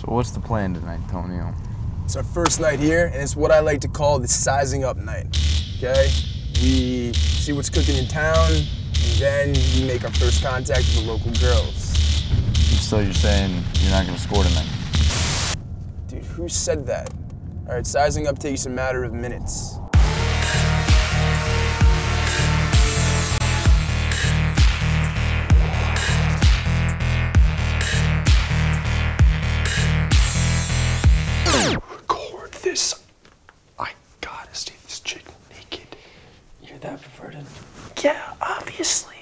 So what's the plan tonight, Tonio? It's our first night here, and it's what I like to call the sizing up night. Okay? We see what's cooking in town, and then we make our first contact with the local girls. So you're saying you're not gonna score tonight? Dude, who said that? All right, sizing up takes a matter of minutes. This. I gotta see this chick naked. You're that perverted. Yeah, obviously.